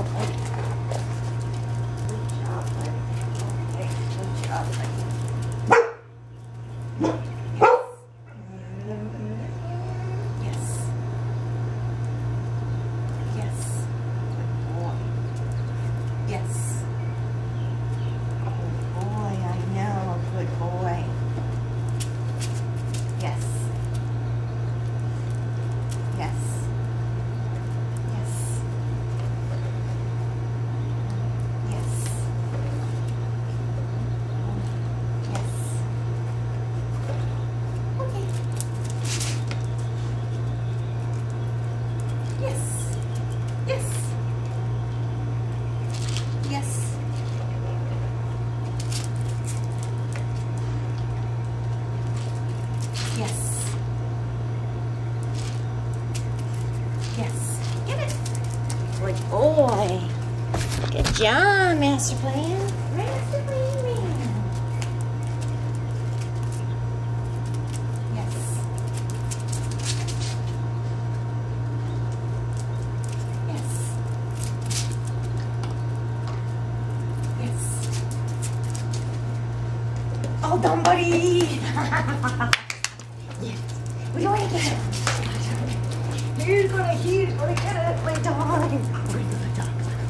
job, buddy. Good job, buddy. Okay, good job, buddy. Yes. Yes. Good boy. Yes. Good boy, I know. Good boy. Yes. Yes. Yes. Yes. Yes. Okay. Yes. Yes. Yes. Yes. Yes. Get it. Good boy. Good job, Master Plan. Master Plan Man. Yes. Yes. Yes. Oh, done, buddy. yes. We're going to get it. He's gonna, he's gonna get it. Play time.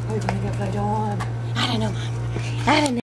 We're gonna get get play time. I don't know, Mom. I don't know.